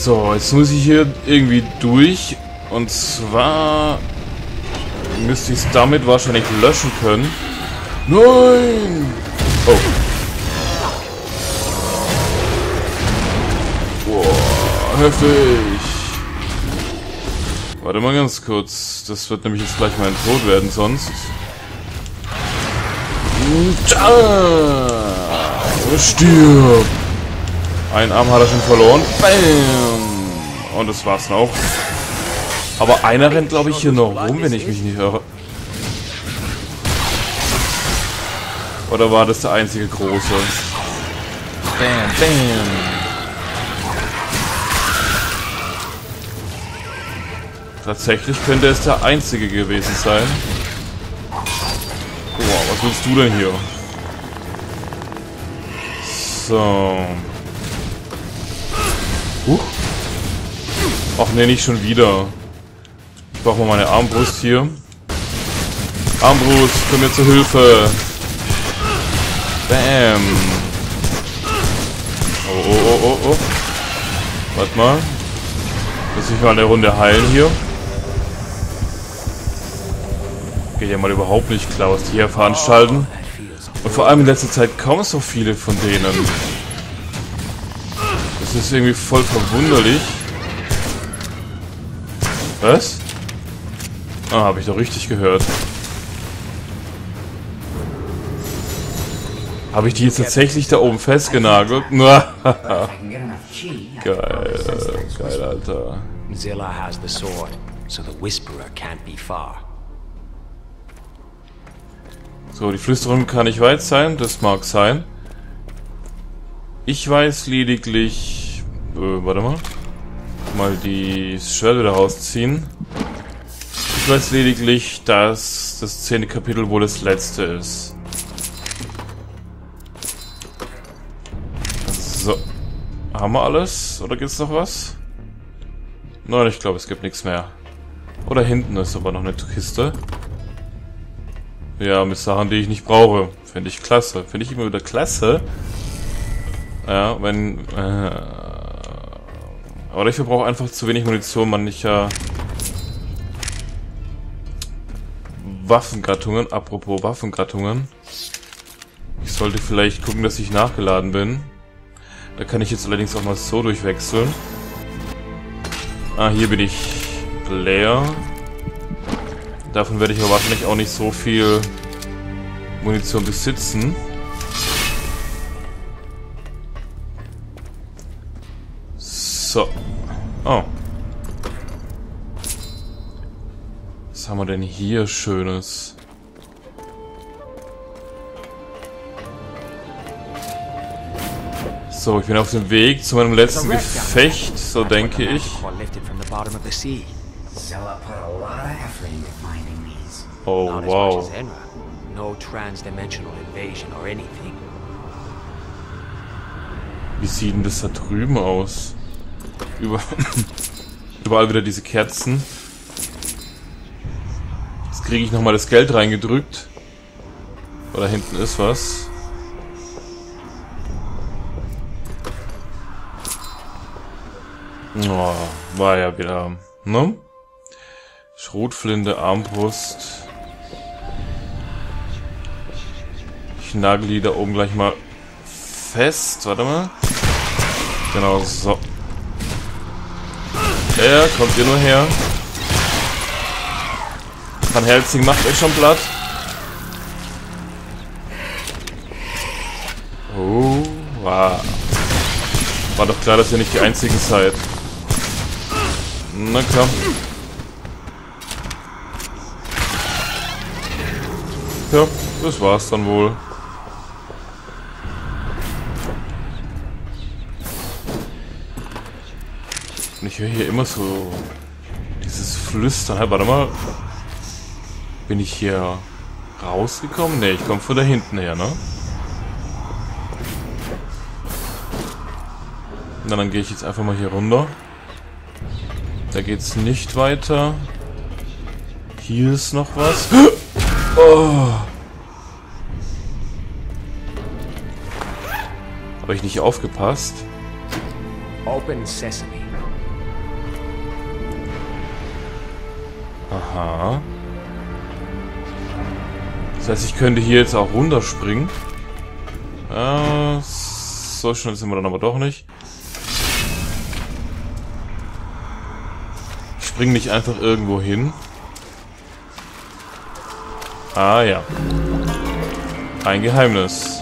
So, jetzt muss ich hier irgendwie durch. Und zwar müsste ich es damit wahrscheinlich löschen können. Nein! Oh. Boah, heftig. Warte mal ganz kurz. Das wird nämlich jetzt gleich mein Tod werden, sonst. Stirb! Ein Arm hat er schon verloren. Bam! Und das war's noch. Aber einer rennt, glaube ich, hier noch rum, wenn ich mich nicht höre. Oder war das der einzige große? Bam, bam. Tatsächlich könnte es der einzige gewesen sein. Boah, was willst du denn hier? So. Huch. Ach ne, nicht schon wieder. Ich brauche mal meine Armbrust hier. Armbrust, komm mir zur Hilfe. Bam. Oh, oh, oh, oh, oh. Warte mal. Muss ich mal eine Runde heilen hier. Geht ja mal überhaupt nicht klar, was die hier veranstalten. Und vor allem in letzter Zeit kaum so viele von denen. Das ist irgendwie voll verwunderlich. Was? Ah, habe ich doch richtig gehört. Habe ich die jetzt tatsächlich da oben festgenagelt? geil, geil, Alter. Zilla has the sword, so the Whisperer can't be far. So, die Flüsterung kann nicht weit sein, das mag sein. Ich weiß lediglich... Äh, warte mal. Mal die Schwert wieder rausziehen. Ich weiß lediglich, dass das zehnte Kapitel wohl das letzte ist. So. Haben wir alles? Oder gibt's noch was? Nein, ich glaube, es gibt nichts mehr. Oder hinten ist aber noch eine Kiste. Ja, mit Sachen, die ich nicht brauche. Finde ich klasse. Finde ich immer wieder klasse. Ja, wenn... Äh, aber dafür brauche einfach zu wenig Munition mancher Waffengattungen. Apropos Waffengattungen. Ich sollte vielleicht gucken, dass ich nachgeladen bin. Da kann ich jetzt allerdings auch mal so durchwechseln. Ah, hier bin ich leer. Davon werde ich aber wahrscheinlich auch nicht so viel Munition besitzen. So. Oh. Was haben wir denn hier Schönes? So, ich bin auf dem Weg zu meinem letzten Gefecht, so denke ich. Oh, wow. Wie sieht denn das da drüben aus? Über Überall wieder diese Kerzen. Jetzt kriege ich nochmal das Geld reingedrückt. Oder hinten ist was. Oh, war ja wieder, ne? Schrotflinte, Armbrust. Ich nagel die da oben gleich mal fest. Warte mal. Genau, so. Ja, kommt ihr nur her. Van Helsing macht euch schon platt. Oh, wow. War doch klar, dass ihr nicht die einzigen seid. Na komm. Ja, das war's dann wohl. Und ich höre hier immer so dieses Flüstern. Hey, warte mal. Bin ich hier rausgekommen? Ne, ich komme von da hinten her, ne? Na, dann gehe ich jetzt einfach mal hier runter. Da geht's nicht weiter. Hier ist noch was. Oh. Habe ich nicht aufgepasst? Open Sesame. Aha. Das heißt, ich könnte hier jetzt auch runterspringen. Äh, so schnell sind wir dann aber doch nicht. Ich spring nicht einfach irgendwo hin. Ah ja. Ein Geheimnis.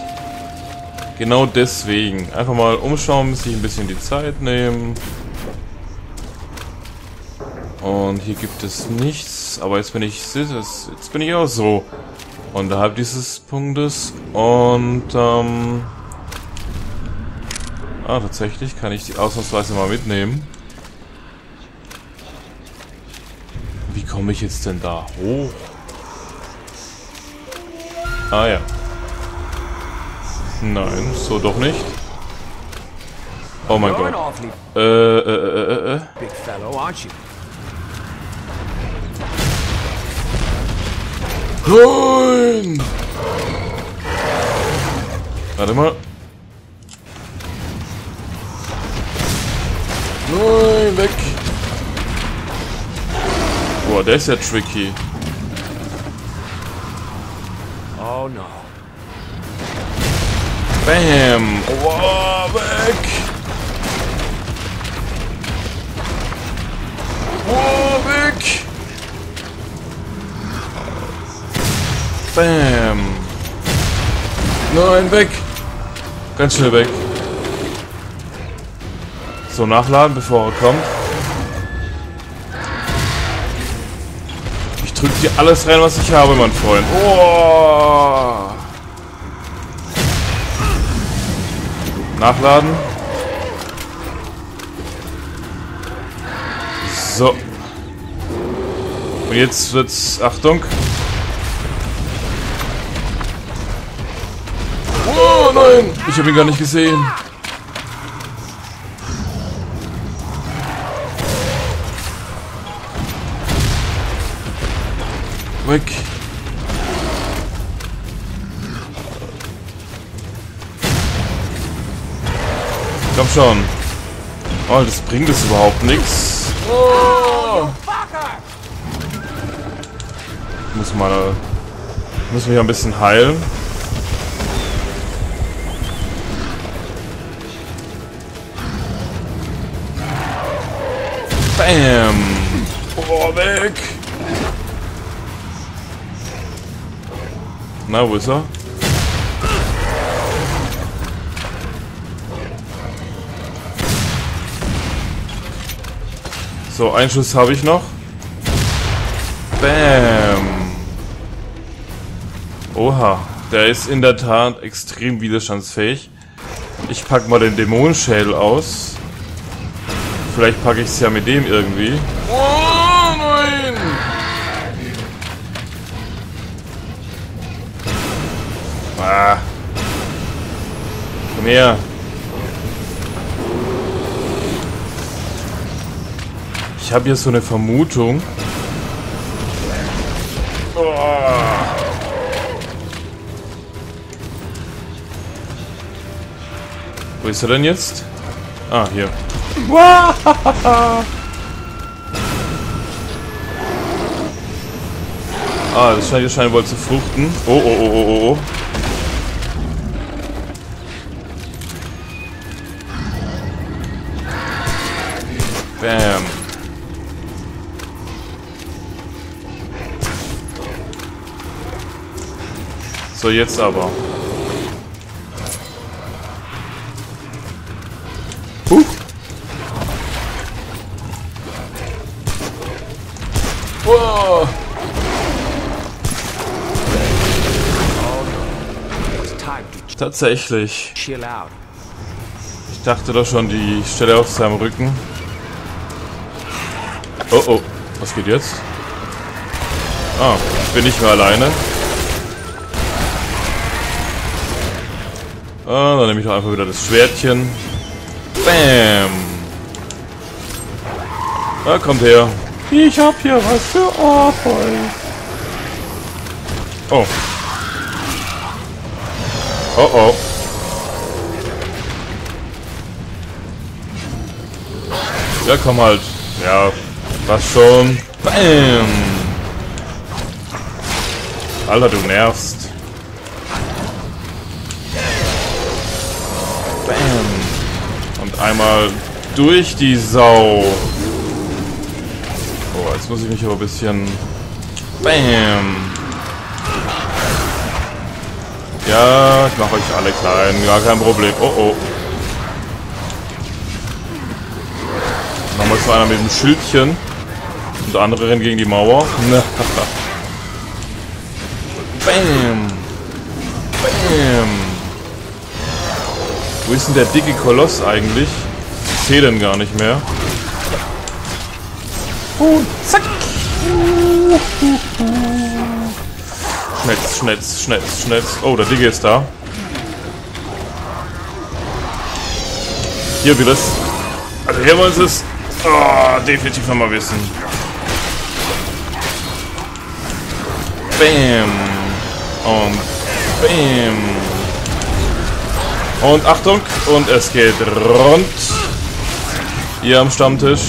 Genau deswegen. Einfach mal umschauen, sich ein bisschen die Zeit nehmen. Und hier gibt es nichts. Aber jetzt bin ich jetzt bin ich auch so unterhalb dieses Punktes. Und ähm, ah, tatsächlich kann ich die ausnahmsweise mal mitnehmen. Wie komme ich jetzt denn da hoch? Ah ja. Nein, so doch nicht. Oh mein Gott. Äh, äh, äh, äh, äh. Nein! Warte mal. Nein, weg! Boah, der ist ja tricky. Oh no. Bam! Wow, weg! Wow, weg! Bam! Nein, weg! Ganz schnell weg. So, nachladen, bevor er kommt. Ich drück dir alles rein, was ich habe, mein Freund. Oh! Nachladen. So. Und jetzt wird's... Achtung. Nein! Ich habe ihn gar nicht gesehen. Weg. Komm schon. Oh, das bringt es überhaupt nichts. Oh. Muss mal. Muss mich ein bisschen heilen. Bam! Oh, weg! Na, wo ist er? So, einen Schuss habe ich noch. Bam! Oha, der ist in der Tat extrem widerstandsfähig. Ich pack mal den Dämonenschädel aus. Vielleicht packe ich es ja mit dem irgendwie. Oh nein! Ah. Komm her. Ich habe hier so eine Vermutung. Oh. Wo ist er denn jetzt? Ah, hier. ah, das scheint, das scheint wohl zu fruchten. Oh, oh, oh, oh, oh. oh. Bam. So, jetzt aber. Tatsächlich. Ich dachte doch schon, die Stelle auf seinem Rücken. Oh oh, was geht jetzt? Ah, ich bin nicht mehr alleine. Ah, dann nehme ich doch einfach wieder das Schwertchen. Bam! Ah, kommt her. Ich hab hier was für euch. Oh. Oh oh. Ja, komm halt. Ja, was schon. Bam! Alter, du nervst. Bam. Und einmal durch die Sau. Oh, jetzt muss ich mich aber ein bisschen... Bam. Ja, ich mache euch alle klein. Gar kein Problem. Oh, oh. Nochmal so einer mit dem Schildchen. Und der andere rennt gegen die Mauer. Bam. Bam. Wo ist denn der dicke Koloss eigentlich? Ich sehe den gar nicht mehr. Uh, zack. Schnetz, Schnetz, Schnetz, Schnetz. Oh, der Dicke ist da. Hier will es. Also hier wollen sie es oh, definitiv nochmal wissen. Bam. Und bam. Und Achtung, und es geht rund. Hier am Stammtisch.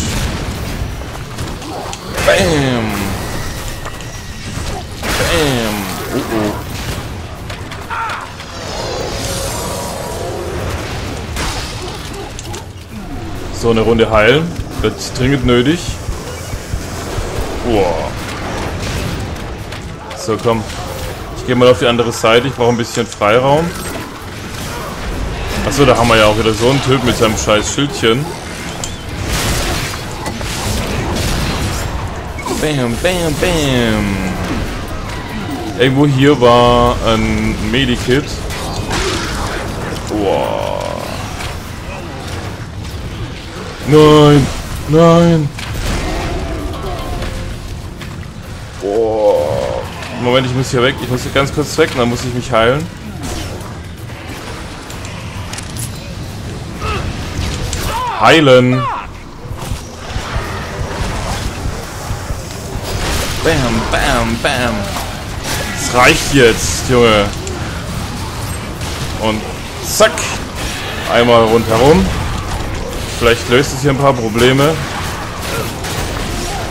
Bam. So, eine Runde heilen. Wird dringend nötig. Boah. So, komm. Ich gehe mal auf die andere Seite. Ich brauche ein bisschen Freiraum. Achso, da haben wir ja auch wieder so einen Typ mit seinem scheiß Schildchen. Bam, bam, bam. Irgendwo hier war ein Medikit. Boah. Nein, nein. Boah. Moment, ich muss hier weg. Ich muss hier ganz kurz weg, dann muss ich mich heilen. Heilen. Bam, bam, bam. Es reicht jetzt, Junge. Und zack. Einmal rundherum. Vielleicht löst es hier ein paar Probleme.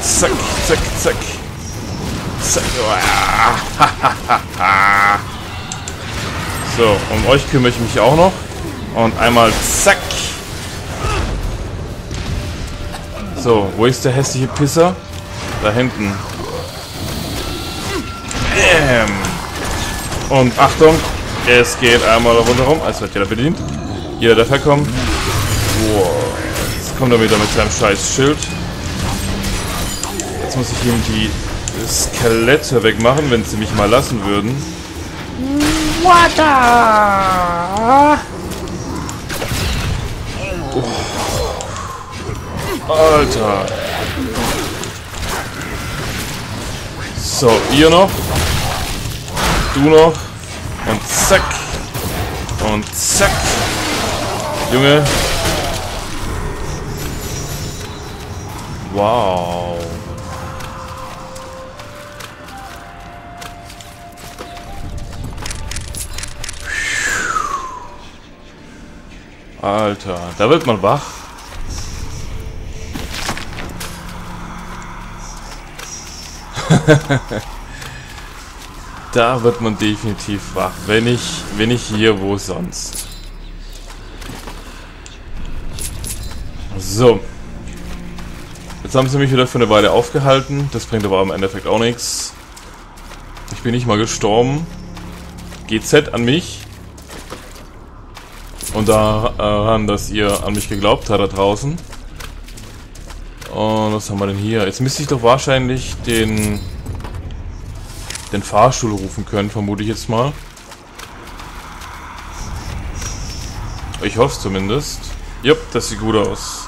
Zack, zack, zack. Zack. So, um euch kümmere ich mich auch noch. Und einmal zack. So, wo ist der hässliche Pisser? Da hinten. Bam. Und Achtung, es geht einmal rundherum. als wird jeder bedient. Jeder darf herkommen. Jetzt kommt er wieder mit seinem scheiß Schild. Jetzt muss ich ihm die Skelette wegmachen, wenn sie mich mal lassen würden. Water! Oh. Alter. So, ihr noch. Du noch. Und zack. Und zack. Junge. Wow. Alter, da wird man wach. da wird man definitiv wach. Wenn ich, wenn ich hier, wo sonst. So. Haben sie mich wieder für eine Weile aufgehalten. Das bringt aber im Endeffekt auch nichts. Ich bin nicht mal gestorben. GZ an mich. Und daran, dass ihr an mich geglaubt habt da draußen. Und was haben wir denn hier? Jetzt müsste ich doch wahrscheinlich den den Fahrstuhl rufen können, vermute ich jetzt mal. Ich hoffe es zumindest. Jupp, das sieht gut aus.